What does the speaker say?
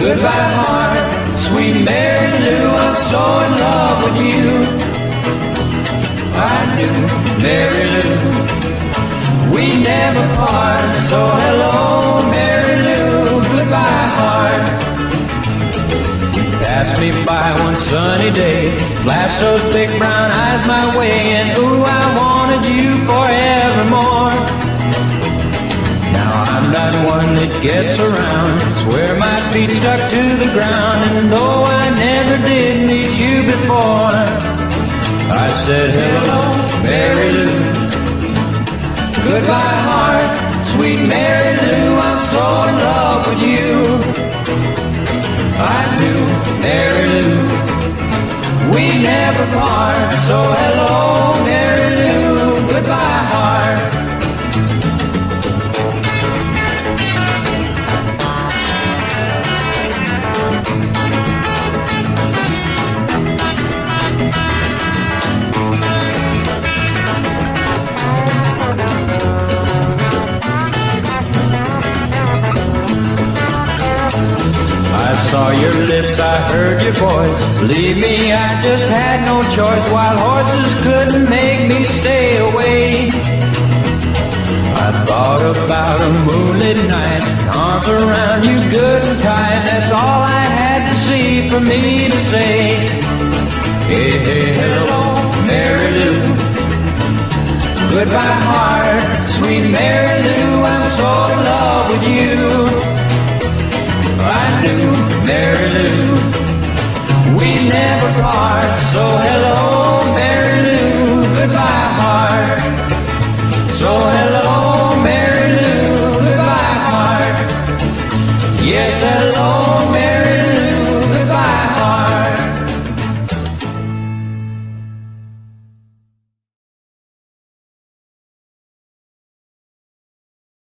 Goodbye, heart, sweet Mary Lou, I'm so in love with you. I do, Mary Lou. We never part, so hello, Mary Lou. Goodbye, heart. Pass me by one sunny day, flash those big brown eyes my way, and ooh, I wanted you. Gets around, swear my feet stuck to the ground, and though I never did meet you before, I said hello, Mary Lou. Goodbye, heart, sweet Mary Lou, I'm so in love with you. I knew Mary Lou. We never part, so saw your lips, I heard your voice. Believe me, I just had no choice. Wild horses couldn't make me stay away. I thought about a moonlit night, arms around you good and tight. That's all I had to see for me to say. Hey, hey, hello, Mary Lou. Goodbye, heart, sweet Mary Lou. We never part, so hello, Mary Lou. Goodbye, heart. So hello, Mary Lou. Goodbye, heart. Yes, hello,